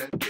that.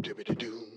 Dibbity do.